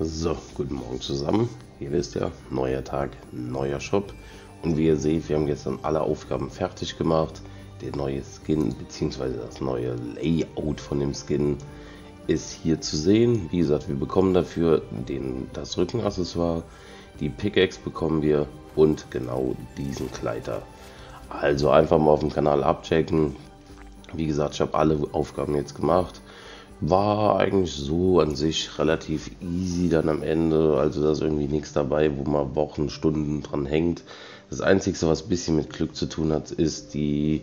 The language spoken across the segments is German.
So, guten Morgen zusammen. Hier ist der neuer Tag, neuer Shop. Und wie ihr seht, wir haben gestern alle Aufgaben fertig gemacht. Der neue Skin bzw. das neue Layout von dem Skin ist hier zu sehen. Wie gesagt, wir bekommen dafür den, das Rückenaccessoire, die Pickaxe bekommen wir und genau diesen Kleider. Also einfach mal auf dem Kanal abchecken. Wie gesagt, ich habe alle Aufgaben jetzt gemacht war eigentlich so an sich relativ easy dann am Ende. Also da ist irgendwie nichts dabei, wo man Wochen, Stunden dran hängt. Das Einzige, was ein bisschen mit Glück zu tun hat, ist die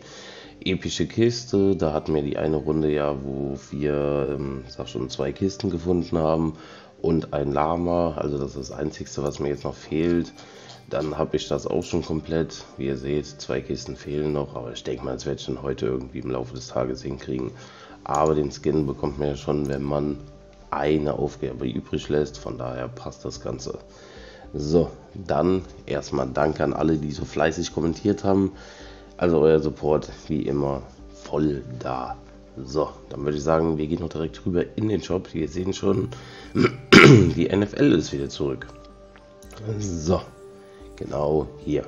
epische Kiste. Da hatten wir die eine Runde ja, wo wir, ähm, sag schon, zwei Kisten gefunden haben und ein Lama. Also das ist das Einzige, was mir jetzt noch fehlt. Dann habe ich das auch schon komplett. Wie ihr seht, zwei Kisten fehlen noch, aber ich denke mal, das werde ich schon heute irgendwie im Laufe des Tages hinkriegen. Aber den Skin bekommt man ja schon, wenn man eine Aufgabe übrig lässt. Von daher passt das Ganze. So, dann erstmal Danke an alle, die so fleißig kommentiert haben. Also euer Support wie immer voll da. So, dann würde ich sagen, wir gehen noch direkt rüber in den Shop. Wir sehen schon, die NFL ist wieder zurück. So, genau hier.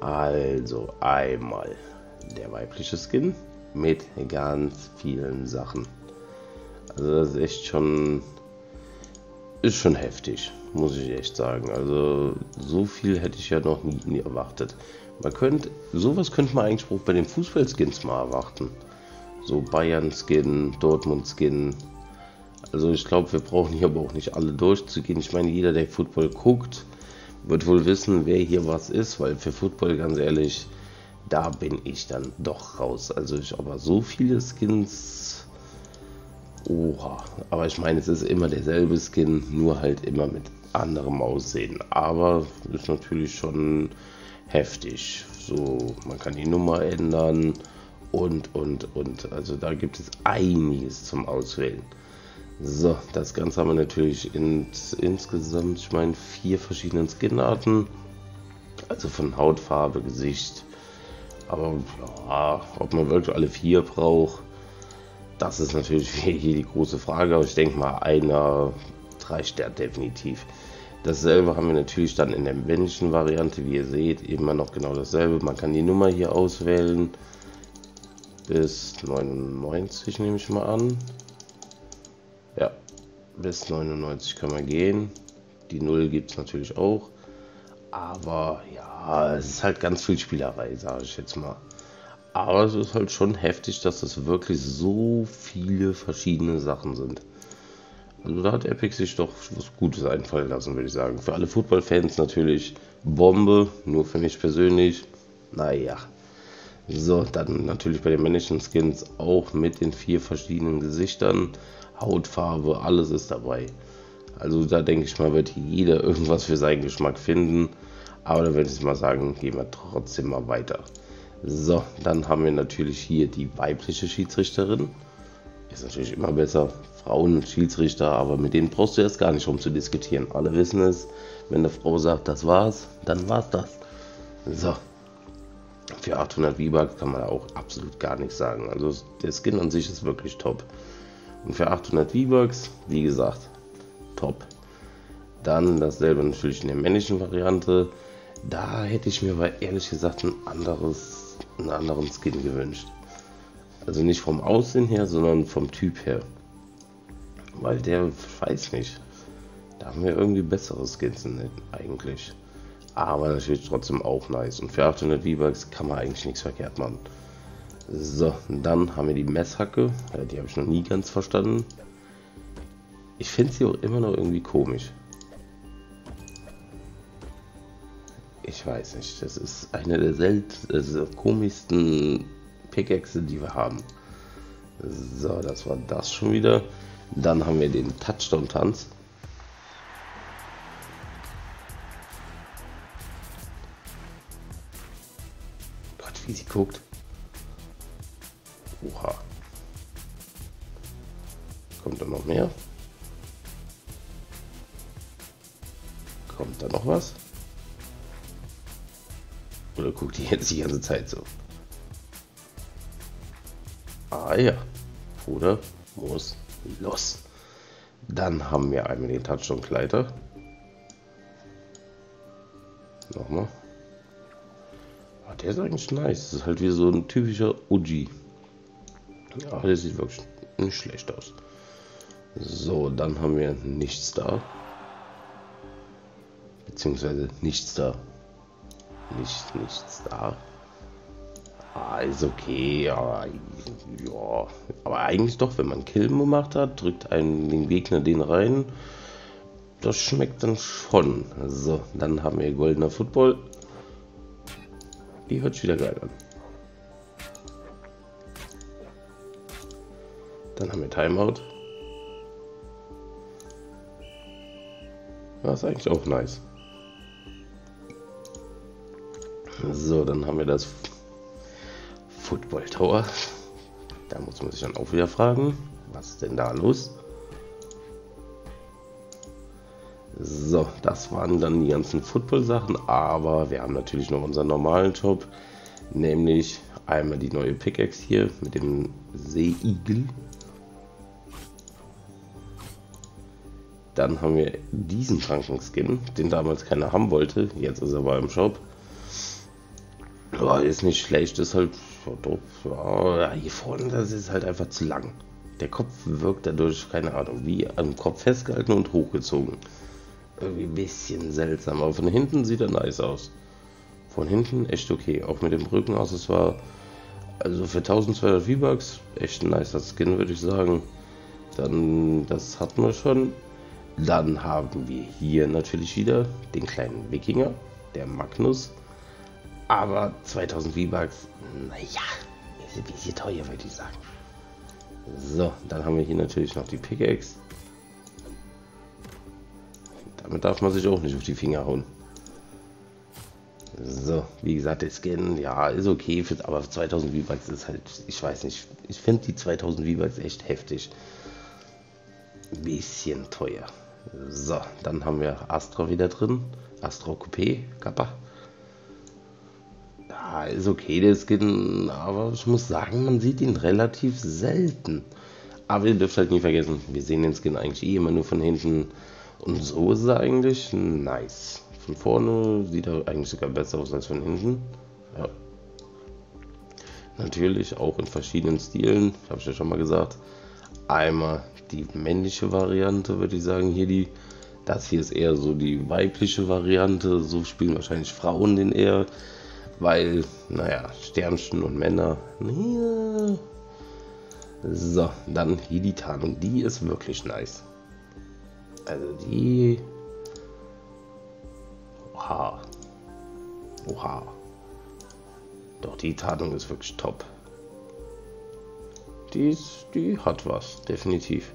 Also einmal der weibliche Skin mit ganz vielen Sachen. Also das ist echt schon ist schon heftig, muss ich echt sagen. Also so viel hätte ich ja noch nie, nie erwartet. Man könnte sowas könnte man eigentlich auch bei den Fußballskins mal erwarten. So Bayern Skin, Dortmund Skin. Also ich glaube, wir brauchen hier aber auch nicht alle durchzugehen. Ich meine, jeder, der Football guckt, wird wohl wissen, wer hier was ist, weil für Football ganz ehrlich, da bin ich dann doch raus. Also ich aber so viele Skins. Oha. Aber ich meine, es ist immer derselbe Skin, nur halt immer mit anderem Aussehen. Aber ist natürlich schon heftig. So, man kann die Nummer ändern und und und. Also da gibt es einiges zum Auswählen. So, das Ganze haben wir natürlich in, insgesamt, ich meine, vier verschiedenen Skinarten. Also von Hautfarbe, Gesicht, aber ja, ob man wirklich alle vier braucht, das ist natürlich hier die große Frage. Aber ich denke mal, einer reicht ja definitiv. Dasselbe haben wir natürlich dann in der männlichen Variante, wie ihr seht, immer noch genau dasselbe. Man kann die Nummer hier auswählen. Bis 99 nehme ich mal an. Ja, bis 99 kann man gehen. Die 0 gibt es natürlich auch. Aber ja, es ist halt ganz viel Spielerei, sage ich jetzt mal. Aber es ist halt schon heftig, dass das wirklich so viele verschiedene Sachen sind. Also da hat Epic sich doch was Gutes einfallen lassen, würde ich sagen. Für alle Football-Fans natürlich Bombe, nur für mich persönlich, naja. So, dann natürlich bei den männlichen Skins auch mit den vier verschiedenen Gesichtern, Hautfarbe, alles ist dabei. Also da denke ich mal, wird jeder irgendwas für seinen Geschmack finden. Aber dann würde ich mal sagen, gehen wir trotzdem mal weiter. So, dann haben wir natürlich hier die weibliche Schiedsrichterin. Ist natürlich immer besser. Frauen Schiedsrichter, aber mit denen brauchst du erst gar nicht rum zu diskutieren. Alle wissen es. Wenn eine Frau sagt, das war's, dann war's das. So. Für 800 V-Bucks kann man auch absolut gar nichts sagen. Also der Skin an sich ist wirklich top. Und für 800 V-Bucks, wie gesagt, top. Dann dasselbe natürlich in der männlichen Variante. Da hätte ich mir aber ehrlich gesagt ein anderes, einen anderen Skin gewünscht. Also nicht vom Aussehen her, sondern vom Typ her. Weil der, weiß nicht, da haben wir irgendwie bessere Skins eigentlich. Aber natürlich trotzdem auch nice. Und für 800 V-Bucks kann man eigentlich nichts verkehrt machen. So, dann haben wir die Messhacke. Die habe ich noch nie ganz verstanden. Ich finde sie auch immer noch irgendwie komisch. Weiß nicht, das ist eine der selten, also komischsten Pickaxe, die wir haben. So, das war das schon wieder. Dann haben wir den Touchdown-Tanz. Gott, wie sie guckt. Oder guckt die jetzt die ganze Zeit so? Ah ja. Bruder muss los. Dann haben wir einmal den Touchdown-Kleider. Nochmal. Ah, der ist eigentlich nice. Das ist halt wie so ein typischer Uji. Ja, der sieht wirklich nicht schlecht aus. So, dann haben wir nichts da. Beziehungsweise nichts da. Nicht, nichts da. Ah, ist okay, aber ja. Aber eigentlich doch, wenn man Kill gemacht hat, drückt einen den Gegner den rein. Das schmeckt dann schon. So, dann haben wir goldener Football. Die hört sich wieder geil an. Dann haben wir Timeout. Das ist eigentlich auch nice. So, dann haben wir das Football Tower. Da muss man sich dann auch wieder fragen, was ist denn da los? So, das waren dann die ganzen Football-Sachen, aber wir haben natürlich noch unseren normalen Shop, nämlich einmal die neue Pickaxe hier mit dem Seeigel. Dann haben wir diesen Krankenskin, den damals keiner haben wollte, jetzt ist er aber im Shop. Ja, ist nicht schlecht, ist halt ja, hier vorne, das ist halt einfach zu lang. Der Kopf wirkt dadurch, keine Ahnung, wie am Kopf festgehalten und hochgezogen. Irgendwie ein bisschen seltsam, aber von hinten sieht er nice aus. Von hinten echt okay, auch mit dem Rücken aus, es war also für 1200 V-Bucks echt ein nicer Skin, würde ich sagen. Dann, das hatten wir schon. Dann haben wir hier natürlich wieder den kleinen Wikinger, der Magnus. Aber 2000 V-Bucks, naja, ist ein bisschen teuer, würde ich sagen. So, dann haben wir hier natürlich noch die Pickaxe. Damit darf man sich auch nicht auf die Finger hauen. So, wie gesagt, der Skin, ja, ist okay, für, aber 2000 V-Bucks ist halt, ich weiß nicht, ich finde die 2000 V-Bucks echt heftig. Bisschen teuer. So, dann haben wir Astra wieder drin. Astra Coupé, Kappa ist okay, der Skin, aber ich muss sagen, man sieht ihn relativ selten. Aber ihr dürft halt nie vergessen, wir sehen den Skin eigentlich eh immer nur von hinten. Und so ist er eigentlich nice. Von vorne sieht er eigentlich sogar besser aus als von hinten. Ja. Natürlich auch in verschiedenen Stilen, habe ich ja schon mal gesagt. Einmal die männliche Variante, würde ich sagen, hier die. Das hier ist eher so die weibliche Variante. So spielen wahrscheinlich Frauen den eher weil, naja, Sternchen und Männer. So, dann hier die Tarnung. Die ist wirklich nice. Also die. Oha. Oha. Doch, die Tarnung ist wirklich top. Die, ist, die hat was, definitiv.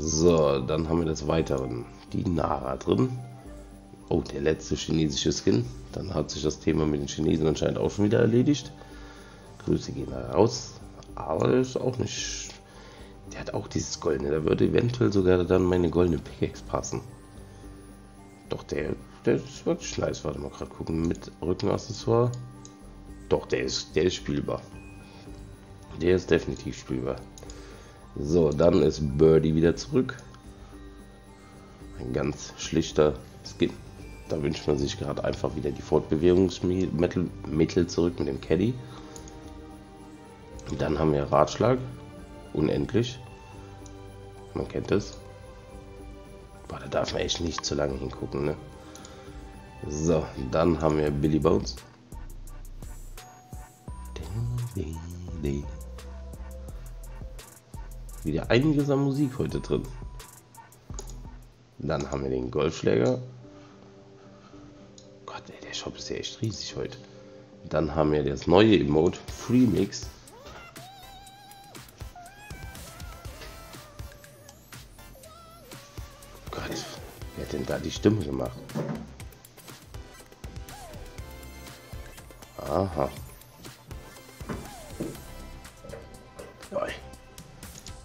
So, dann haben wir des Weiteren die Nara drin. Oh, der letzte chinesische Skin. Dann hat sich das Thema mit den Chinesen anscheinend auch schon wieder erledigt. Grüße gehen raus. Aber ist auch nicht. Der hat auch dieses goldene. Da würde eventuell sogar dann meine goldene Pickaxe passen. Doch, der, der ist wirklich nice. Warte mal gerade gucken. Mit Rückenaccessoire. Doch, der ist, der ist spielbar. Der ist definitiv spielbar. So, dann ist Birdie wieder zurück. Ein ganz schlichter Skin. Da wünscht man sich gerade einfach wieder die Fortbewegungsmittel zurück mit dem Caddy. Und dann haben wir Ratschlag. Unendlich. Man kennt es. Boah, da darf man echt nicht zu lange hingucken, ne? So, dann haben wir Billy Bones. Wieder einiges an Musik heute drin. Dann haben wir den Golfschläger. Shop ist ja echt riesig heute. Dann haben wir das neue Emote, Free Mix. Gott, wer hat denn da die Stimme gemacht? Aha.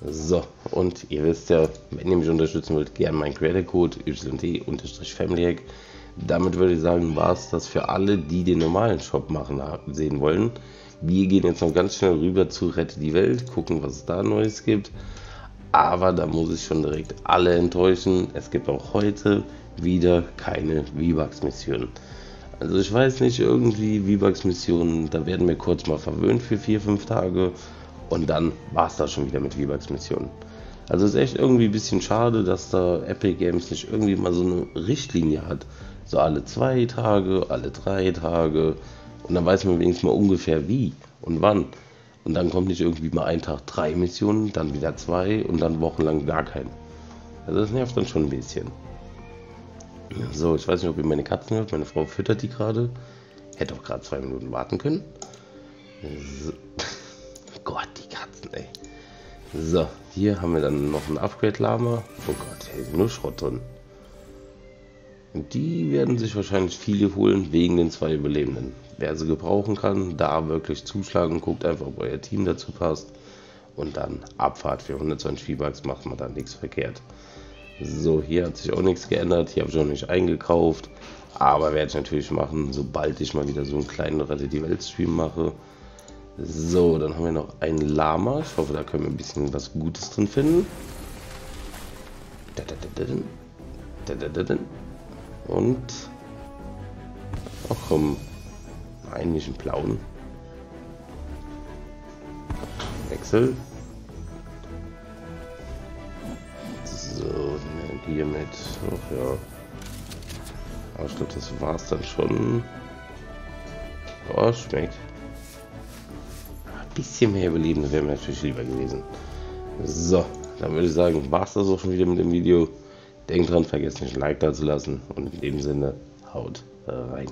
So, und ihr wisst ja, wenn ihr mich unterstützen wollt, gerne mein Credit Code YT-Family damit würde ich sagen, war es das für alle, die den normalen Shop machen sehen wollen. Wir gehen jetzt noch ganz schnell rüber zu Rette die Welt, gucken, was es da Neues gibt. Aber da muss ich schon direkt alle enttäuschen. Es gibt auch heute wieder keine V-Bucks-Missionen. Also ich weiß nicht, irgendwie V-Bucks-Missionen, da werden wir kurz mal verwöhnt für 4-5 Tage und dann war es da schon wieder mit V-Bucks-Missionen. Also ist echt irgendwie ein bisschen schade, dass da Epic Games nicht irgendwie mal so eine Richtlinie hat. So alle zwei Tage, alle drei Tage und dann weiß man wenigstens mal ungefähr wie und wann. Und dann kommt nicht irgendwie mal ein Tag drei Missionen, dann wieder zwei und dann wochenlang gar keine. Also das nervt dann schon ein bisschen. So, ich weiß nicht, ob ihr meine Katzen hört. Meine Frau füttert die gerade. Hätte auch gerade zwei Minuten warten können. So. Gott, die Katzen, ey. So, hier haben wir dann noch ein Upgrade-Lama. Oh Gott, hier ist nur Schrott drin. Die werden sich wahrscheinlich viele holen wegen den zwei Überlebenden. Wer sie gebrauchen kann, da wirklich zuschlagen, guckt einfach, ob euer Team dazu passt. Und dann Abfahrt für 120 V-Bucks macht man dann nichts verkehrt. So, hier hat sich auch nichts geändert. Hier habe ich auch nicht eingekauft. Aber werde ich natürlich machen, sobald ich mal wieder so einen kleinen Rette die Welt Stream mache. So, dann haben wir noch ein Lama. Ich hoffe, da können wir ein bisschen was Gutes drin finden. Und. Ach komm. Nein, nicht einen blauen. Wechsel. hier mit. Ach ja. Aber ich glaube, das war es dann schon. Oh, schmeckt. Ein bisschen mehr Überlebende wäre mir natürlich lieber gewesen. So, dann würde ich sagen, war es das auch schon wieder mit dem Video. Denkt dran, vergesst nicht ein Like da zu lassen. Und in dem Sinne, haut rein.